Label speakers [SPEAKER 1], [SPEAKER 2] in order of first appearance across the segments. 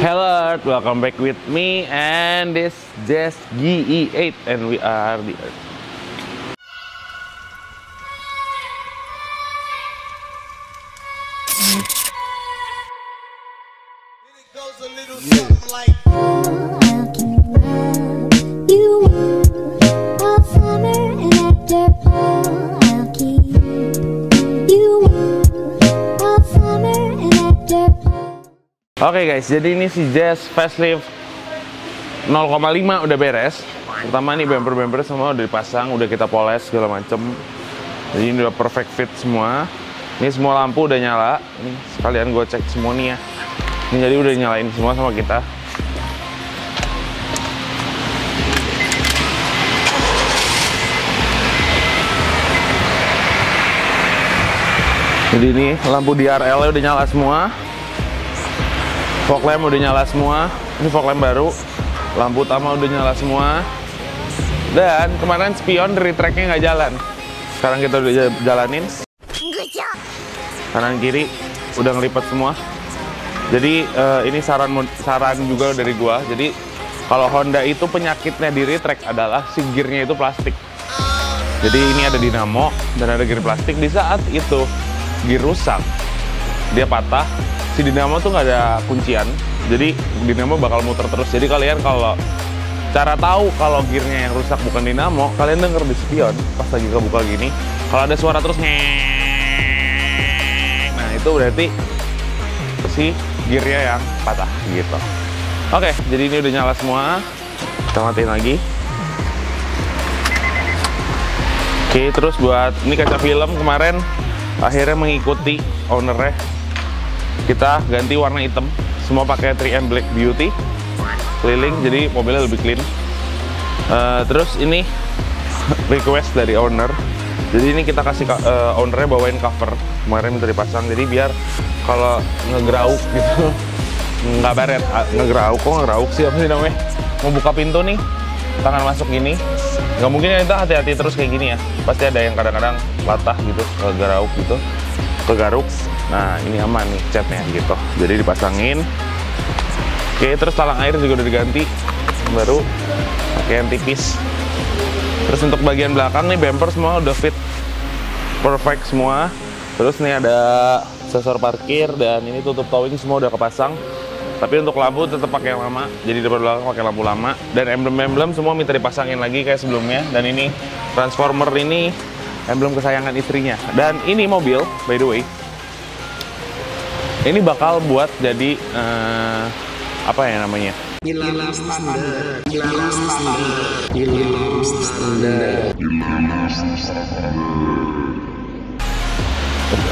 [SPEAKER 1] Hello, welcome back with me and this Jazz GE8 and we are the
[SPEAKER 2] It
[SPEAKER 1] Oke guys, jadi ini si Jazz Facelift 0,5 udah beres. Pertama nih bumper-bumper semua udah dipasang, udah kita poles segala macem. Jadi ini udah perfect fit semua. Ini semua lampu udah nyala. Ini sekalian gue cek semua nih ya. Ini jadi udah nyalain semua sama kita. Jadi ini lampu DRL udah nyala semua. Fog lamp udah nyala semua. Ini fog lamp baru. Lampu utama udah nyala semua. Dan kemarin spion dari tracknya nggak jalan. Sekarang kita udah ja- jalanin. Kanan kiri udah ngelipat semua. Jadi eh, ini saran saran juga dari gua. Jadi kalau Honda itu penyakitnya di retrack adalah si gearnya itu plastik. Jadi ini ada dinamo dan ada gear plastik. Di saat itu gear rusak, dia patah. Si dinamo tuh nggak ada kuncian. Jadi dinamo bakal muter terus. Jadi kalian kalau cara tahu kalau gearnya yang rusak bukan dinamo, kalian denger di spion pas lagi kebuka gini. Kalau ada suara terus ngeng, nah itu berarti si gearnya yang patah gitu. Oke, jadi ini udah nyala semua. Kita matiin lagi. Oke, terus buat ini kaca film kemarin akhirnya mengikuti ownernya. Kita ganti warna hitam, semua pakai 3M Black Beauty keliling, jadi mobilnya lebih clean. Eh, terus ini request dari owner. Jadi ini kita kasih ka- eh, ownernya bawain cover kemarin minta dipasang. Jadi biar kalau ngegrauk gitu nggak baret, Ah, ngegrauk kok ngegrauk sih apa sih namanya? Mau buka pintu nih, tangan masuk gini, nggak mungkin ya kita hati-hati terus kayak gini ya. Pasti ada yang kadang-kadang latah gitu, ngegrauk gitu, kegaruk. Nah ini aman nih catnya gitu. Jadi dipasangin. Oke, terus talang air juga udah diganti baru pakai yang tipis. Terus untuk bagian belakang nih bumper semua udah fit perfect semua. Terus nih ada sensor parkir dan ini tutup towing semua udah kepasang. Tapi untuk lampu tetap pakai yang lama. Jadi depan belakang pakai lampu lama dan emblem-emblem semua minta dipasangin lagi kayak sebelumnya. Dan ini transformer ini emblem kesayangan istrinya. Dan ini mobil by the way ini bakal buat jadi eh, apa ya namanya?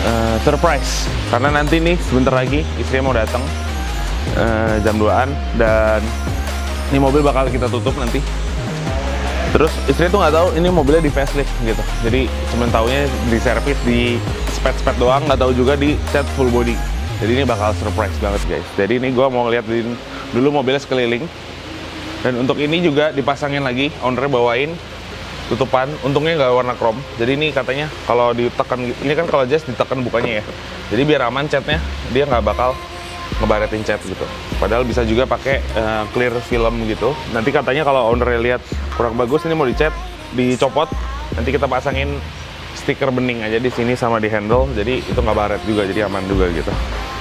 [SPEAKER 1] Eh, surprise. Karena nanti nih sebentar lagi istrinya mau datang. Eh, jam 2an dan ini mobil bakal kita tutup nanti. Terus istrinya tuh nggak tahu ini mobilnya di facelift gitu. Jadi cuma taunya di servis di spet spet doang. Nggak tahu juga di cat full body jadi ini bakal surprise banget guys. Jadi ini gua mau lihat dulu mobilnya sekeliling. Dan untuk ini juga dipasangin lagi ownernya bawain tutupan. Untungnya nggak warna chrome jadi ini katanya kalau ditekan ini kan kalau jazz ditekan bukanya ya. Jadi biar aman catnya dia nggak bakal ngebaretin cat gitu. Padahal bisa juga pakai eh, clear film gitu. Nanti katanya kalau ownernya lihat kurang bagus ini mau dicat dicopot nanti kita pasangin stiker bening aja di sini sama di handle. Jadi itu nggak baret juga jadi aman juga gitu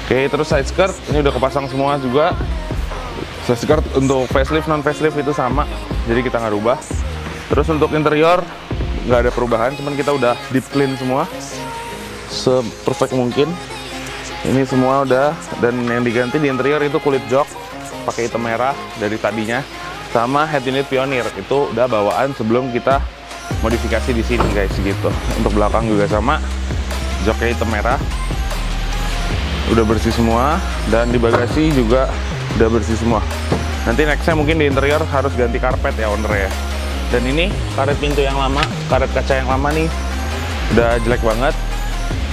[SPEAKER 1] oke terus side skirt ini udah kepasang semua juga side skirt untuk facelift non facelift itu sama jadi kita nggak rubah Terus untuk interior nggak ada perubahan, cuman kita udah deep clean semua seperfect mungkin. Ini semua udah dan yang diganti di interior itu kulit jok pakai hitam merah dari tadinya sama head unit Pioneer itu udah bawaan sebelum kita modifikasi di sini guys gitu. Untuk belakang juga sama joknya hitam merah. Udah bersih semua dan di bagasi juga udah bersih semua. Nanti nextnya mungkin di interior harus ganti karpet ya owner ya. Dan ini karet pintu yang lama, karet kaca yang lama nih udah jelek banget.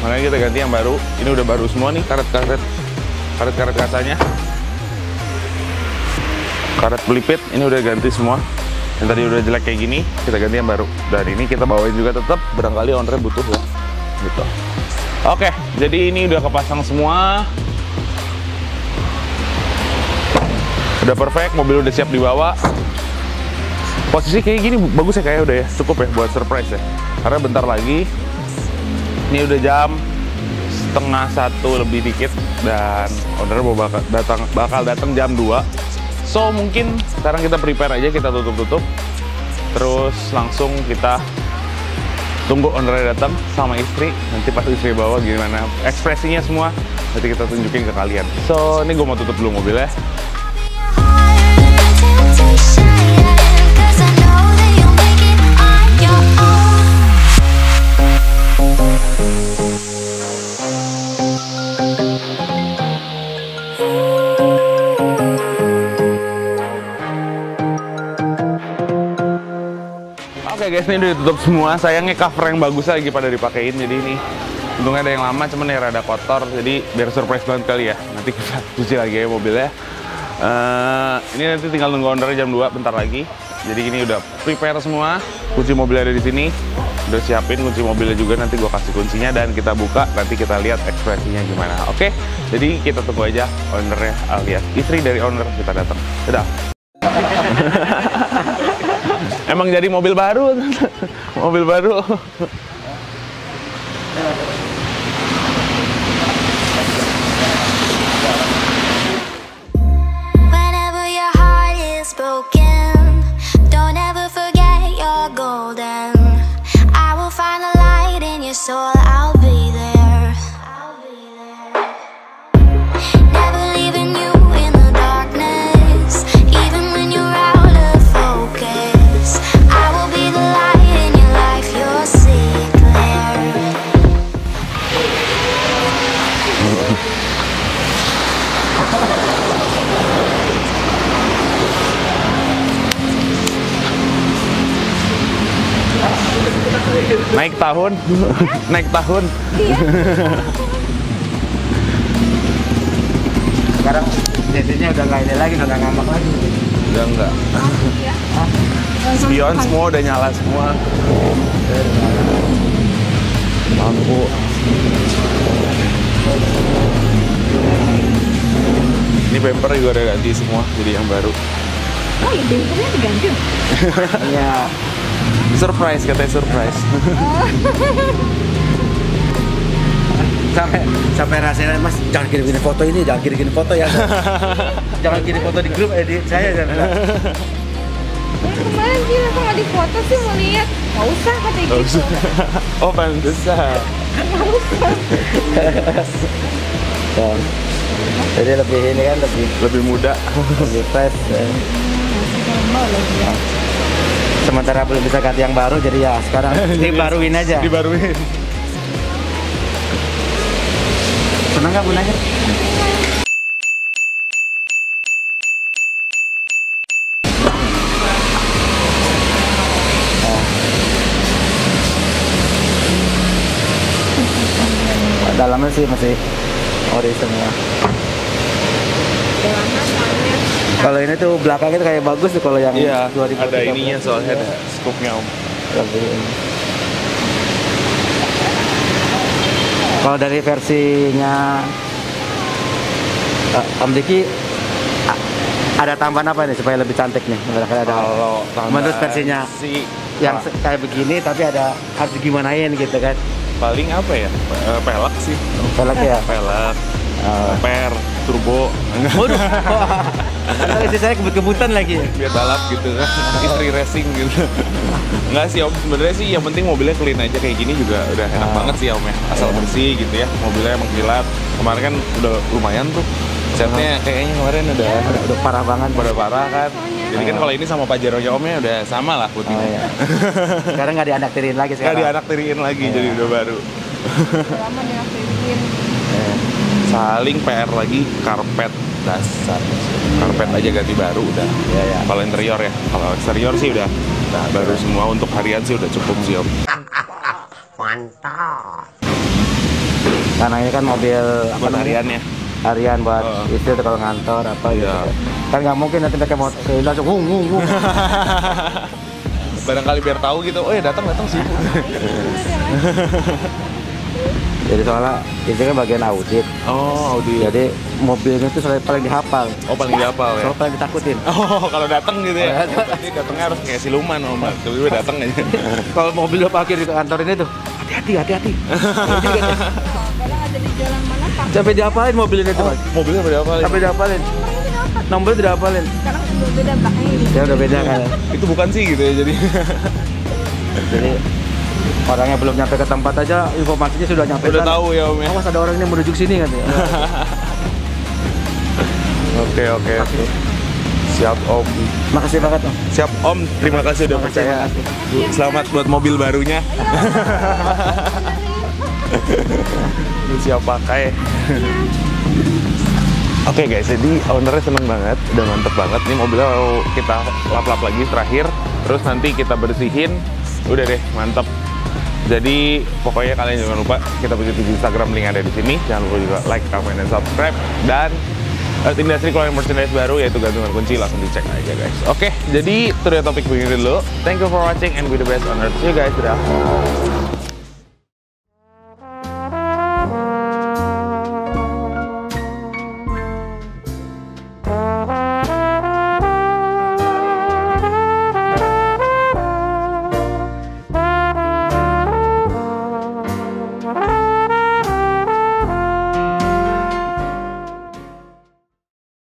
[SPEAKER 1] Makanya kita ganti yang baru. Ini udah baru semua nih karet-karet karet-karet kacanya. Karet pelipit ini udah ganti semua. Yang tadi udah jelek kayak gini, kita ganti yang baru. Dan ini kita bawain juga tetap barangkali ownernya butuh ya. Gitu. Oke, jadi ini udah kepasang semua. Udah perfect, mobil udah siap dibawa. Posisi kayak gini bagus ya kayak udah ya, cukup ya buat surprise ya. Karena bentar lagi ini udah jam setengah satu lebih dikit dan owner mau bakal datang bakal datang jam 2 so mungkin sekarang kita prepare aja kita tutup-tutup terus langsung kita tunggu ownernya datang sama istri. Nanti pas istri bawa gimana ekspresinya semua nanti kita tunjukin ke kalian. So ini gue mau tutup dulu mobilnya guys, ini udah ditutup semua. Sayangnya cover yang bagus lagi pada dipakein. Jadi ini untungnya ada yang lama, cuman ya rada kotor. Jadi biar surprise banget kali ya. Nanti kita cuci lagi ya mobilnya. Eh, ini nanti tinggal nunggu ownernya jam 2 bentar lagi. Jadi ini udah prepare semua. Kunci mobilnya ada di sini. Udah siapin kunci mobilnya juga nanti gua kasih kuncinya dan kita buka nanti kita lihat ekspresinya gimana. Oke. Jadi kita tunggu aja ownernya alias istri dari owner kita datang. Dadah. Emang jadi mobil baru, mobil baru. Naik tahun, naik tahun.
[SPEAKER 3] sekarang jadinya udah nggak ini lagi udah nggak ngambek lagi
[SPEAKER 1] Udah enggak. Spion semua udah nyala semua. Lampu. Ini bumper juga udah ganti semua, jadi yang baru.
[SPEAKER 4] Oh, ya bumpernya diganti.
[SPEAKER 3] iya
[SPEAKER 1] Surprise katanya surprise.
[SPEAKER 3] sampai sampai rasanya mas jangan kirim kirim foto ini jangan kirim kirim foto ya jangan kirim foto di grup edit saya saya bilang.
[SPEAKER 4] Ya, kemarin dia kok nggak difoto sih mau lihat. Nggak usah katanya
[SPEAKER 1] Gak
[SPEAKER 4] gitu.
[SPEAKER 1] usah. Oh pantesan.
[SPEAKER 4] Nggak usah.
[SPEAKER 3] Jadi lebih ini kan lebih
[SPEAKER 1] Lebih muda.
[SPEAKER 3] lebih fresh ya. Sementara belum bisa ganti yang baru jadi ya sekarang dibaruin aja
[SPEAKER 1] Dibaruin.
[SPEAKER 3] seneng nggak gunanya Nah. dalamnya sih masih ori semua kalau ini tuh belakangnya tuh kayak bagus tuh kalau yang
[SPEAKER 1] Iya,
[SPEAKER 3] 2013.
[SPEAKER 1] ada ininya soalnya ada scoopnya om.
[SPEAKER 3] Kalau dari versinya eh, Om Diki ada tambahan apa nih supaya lebih cantik nih? Barangkali ada
[SPEAKER 1] Kalau
[SPEAKER 3] menurut versinya
[SPEAKER 1] si
[SPEAKER 3] yang se- kayak begini tapi ada harus gimanain gitu kan?
[SPEAKER 1] paling apa ya? Eh, Pelek sih.
[SPEAKER 3] Pelek ya.
[SPEAKER 1] Pelek,
[SPEAKER 3] Eh,
[SPEAKER 1] per, turbo.
[SPEAKER 3] Waduh. Karena istri saya kebut-kebutan lagi.
[SPEAKER 1] biar balap gitu kan istri racing gitu Enggak sih om sebenarnya sih yang penting mobilnya clean aja kayak gini juga udah enak
[SPEAKER 3] Ah.
[SPEAKER 1] banget sih om ya asal bersih gitu ya mobilnya emang kilat kemarin kan udah lumayan tuh catnya kayaknya kemarin udah
[SPEAKER 3] Udah parah banget.
[SPEAKER 1] pada parah kan jadi kan kalau ini sama pajaronya omnya udah sama lah
[SPEAKER 3] Oh,
[SPEAKER 1] putihnya
[SPEAKER 3] iya. Sekarang nggak dianaktirin lagi
[SPEAKER 1] Nggak
[SPEAKER 3] sekarang.
[SPEAKER 1] dianak tiriin lagi
[SPEAKER 3] Iya.
[SPEAKER 1] jadi udah baru
[SPEAKER 4] Udah lama diaktifin.
[SPEAKER 1] Saling PR lagi karpet dasar karpet aja ganti baru udah
[SPEAKER 3] Iya, iya.
[SPEAKER 1] kalau interior ya kalau eksterior sih udah udah baru semua untuk harian sih udah cukup sih om
[SPEAKER 3] Karena ini kan mobil apa
[SPEAKER 1] buat
[SPEAKER 3] namanya?
[SPEAKER 1] hariannya
[SPEAKER 3] harian buat
[SPEAKER 1] Oh.
[SPEAKER 3] istri kalau ngantor apa gitu.
[SPEAKER 1] Iya.
[SPEAKER 3] Kan nggak mungkin nanti mau ke langsung hung hung hung.
[SPEAKER 1] barangkali biar tahu gitu oh ya datang datang sih
[SPEAKER 3] Jadi soalnya itu kan bagian audit.
[SPEAKER 1] Oh, Audi.
[SPEAKER 3] Jadi mobilnya itu selalu paling dihafal.
[SPEAKER 1] Oh, paling dihafal ya.
[SPEAKER 3] Soalnya paling ditakutin.
[SPEAKER 1] Oh, kalau datang gitu ya. Berarti datangnya harus kayak siluman, Om. Tiba-tiba datang aja.
[SPEAKER 3] Kalau mobil lo parkir di kantor ini tuh, hati-hati, hati-hati.
[SPEAKER 4] Kadang ada di jalan mana pak?
[SPEAKER 3] Sampai dihafalin mobilnya itu, Mas.
[SPEAKER 1] Mobilnya berapa kali?
[SPEAKER 3] Sampai dihafalin. Nomornya tidak hafalin.
[SPEAKER 4] Sekarang udah beda ini.
[SPEAKER 3] Ya udah beda kan.
[SPEAKER 1] Itu bukan sih gitu ya, jadi.
[SPEAKER 3] Jadi orangnya belum nyampe ke tempat aja informasinya sudah nyampe
[SPEAKER 1] Udah
[SPEAKER 3] sana.
[SPEAKER 1] tahu ya, Om ya.
[SPEAKER 3] Awas ada orang ini menuju ke sini kan ya.
[SPEAKER 1] Oke, oke, oke. Siap, Om.
[SPEAKER 3] Makasih banget Om.
[SPEAKER 1] Siap, Om. Terima kasih udah percaya. Selamat buat mobil barunya. Ini siap pakai. Oke guys, jadi ownernya seneng banget, udah mantep banget. Nih mobilnya kita lap-lap lagi terakhir, terus nanti kita bersihin. Udah deh, mantep. Jadi pokoknya kalian jangan lupa kita punya di Instagram link ada di sini. Jangan lupa juga like, comment, dan subscribe. Dan uh, industri keluarin merchandise baru yaitu gantungan kunci langsung dicek aja guys. Oke, jadi itu topik begini dulu. Thank you for watching and be the best on earth. See you guys, dadah.